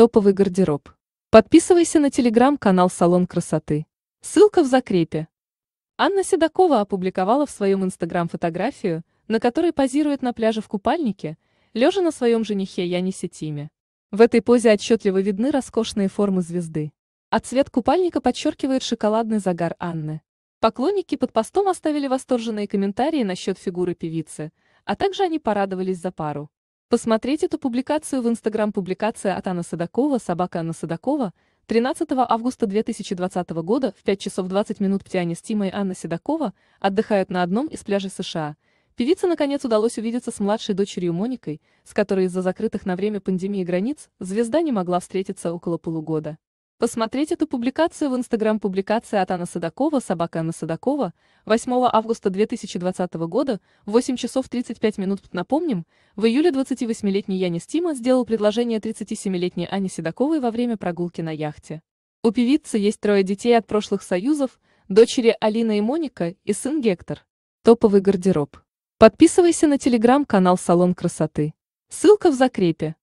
Топовый гардероб. Подписывайся на телеграм-канал «Салон красоты». Ссылка в закрепе. Анна Седокова опубликовала в своем инстаграм фотографию, на которой позирует на пляже в купальнике, лежа на своем женихе Янисе Тиме. В этой позе отчетливо видны роскошные формы звезды. А цвет купальника подчеркивает шоколадный загар Анны. Поклонники под постом оставили восторженные комментарии насчет фигуры певицы, а также они порадовались за пару. Посмотреть эту публикацию в Инстаграм публикация от Анны Садакова, собака Анна Садакова, 13 августа 2020 года в 5 часов 20 минут Птиане Стима и Анна Седокова отдыхают на одном из пляжей США. Певице наконец удалось увидеться с младшей дочерью Моникой, с которой из-за закрытых на время пандемии границ звезда не могла встретиться около полугода. Посмотреть эту публикацию в Инстаграм публикация от Анны Садакова, собака Анна Садакова, 8 августа 2020 года, 8 часов 35 минут. Напомним, в июле 28-летний Янис Тима сделал предложение 37-летней Ане Седоковой во время прогулки на яхте. У певицы есть трое детей от прошлых союзов, дочери Алина и Моника и сын Гектор. Топовый гардероб. Подписывайся на телеграм-канал «Салон красоты». Ссылка в закрепе.